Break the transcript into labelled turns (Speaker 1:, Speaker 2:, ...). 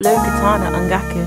Speaker 1: Blue Katana Ungaku.